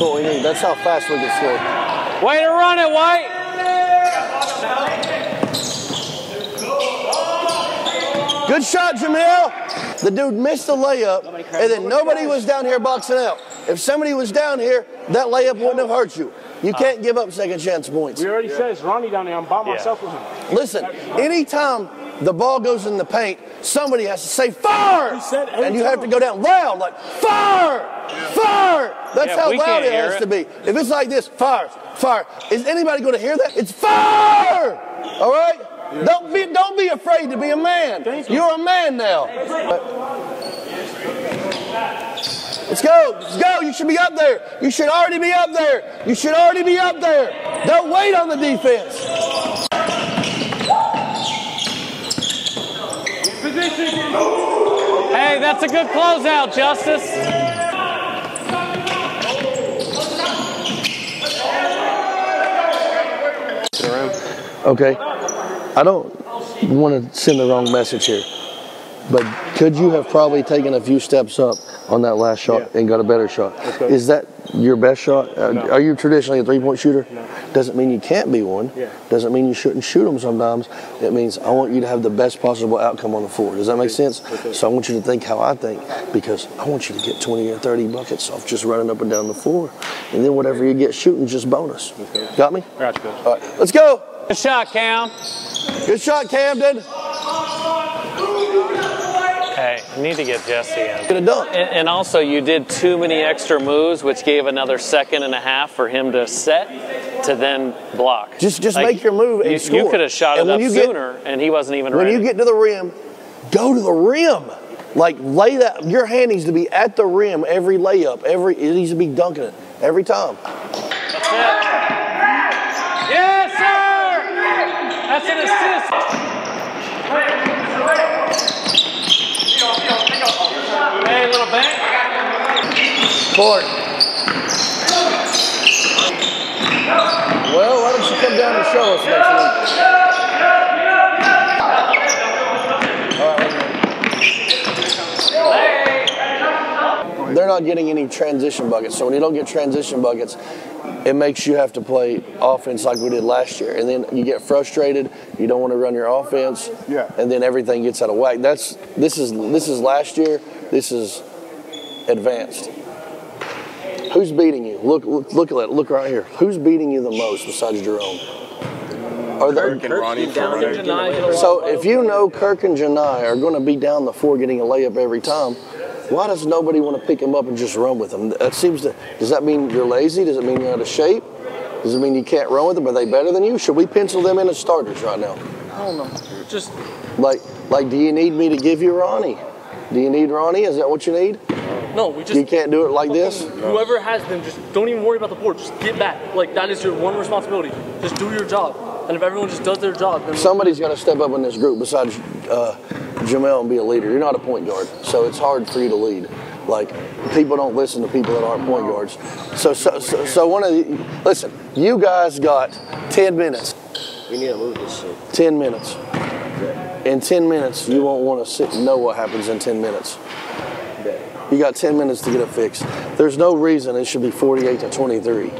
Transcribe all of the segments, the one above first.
That's what we need. That's how fast we can score. Way to run it, White. Good shot, Jamil. The dude missed the layup, and then nobody was down here boxing out. If somebody was down here, that layup wouldn't have hurt you. You can't uh, give up second chance points. We already said it's Ronnie down there. I'm by myself with him. Listen, anytime the ball goes in the paint, somebody has to say fire, and you have to go down loud, like fire, fire. That's Yeah, how loud it has it. to be. If it's like this, fire, fire. Is anybody going to hear that? It's fire. All right. Don't be don't be afraid to be a man. You're a man now. Let's go. Let's go. You should be up there. You should already be up there. You should already be up there. Don't wait on the defense. Hey, that's a good closeout, Justice. Okay. I don't want to send the wrong message here, but could you have probably taken a few steps up on that last shot and got a better shot? Is that your best shot? Uh, Are you traditionally a three point shooter? Doesn't mean you can't be one. Yeah. Doesn't mean you shouldn't shoot them sometimes. It means I want you to have the best possible outcome on the floor. Does that make sense? So I want you to think how I think because I want you to get 20 or 30 buckets off just running up and down the floor. And then whatever you get shooting, just bonus. Got me? All right, All right, let's go. Good shot, Cam. Good shot, Camden. Hey, I need to get Jesse in. Get a dunk. And, and also, you did too many extra moves, which gave another second and a half for him to set to then block. Just- just Like, make your move and you, score. You could have shot And it when up you get- sooner, and he wasn't even When ready. When you get to the rim, go to the rim. Like lay that. Your hand needs to be at the rim every layup. Every it needs to be dunking it every time. Hey. Well, why don't you come down and show us next week? Not getting any transition buckets. So when you don't get transition buckets, it makes you have to play offense like we did last year. And then you get frustrated, you don't want to run your offense. Yeah. And then everything gets out of whack. That's this is this is last year, this is advanced. Who's beating you? Look look look at that. Look right here. Who's beating you the most besides Jerome? Are they, and Ronnie for running. so if you know Kirk and Janai are going to be down the floor getting a layup every time, why does nobody want to pick him up and just run with them? That seems to. Does that mean you're lazy? Does it mean you're out of shape? Does it mean you can't run with them? Are they better than you? Should we pencil them in as starters right now? I don't know. Just Like, like, do you need me to give you Ronnie? Do you need Ronnie? Is that what you need? no. We just You can't do it like this. Whoever has them, just don't even worry about the board. Just get back. Like that is your one responsibility. Just do your job. And if everyone just does their job, then Somebody's got to step up in this group besides uh, Jamel and be a leader. You're not a point guard, so it's hard for you to lead. Like people don't listen to people that aren't point guards. So, so, so, so one of the listen. You guys got ten minutes. We need to move this shit. Ten minutes. In ten minutes, you won't want to sit and know what happens in ten minutes. You got ten minutes to get it fixed. There's no reason it should be 48 to 23.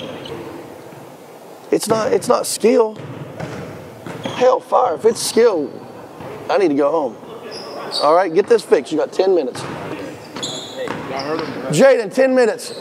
It's not. It's not skill. Hell, fire. If it's skill, I need to go home. All right, get this fixed. You got 10 minutes. Jaden, 10 minutes.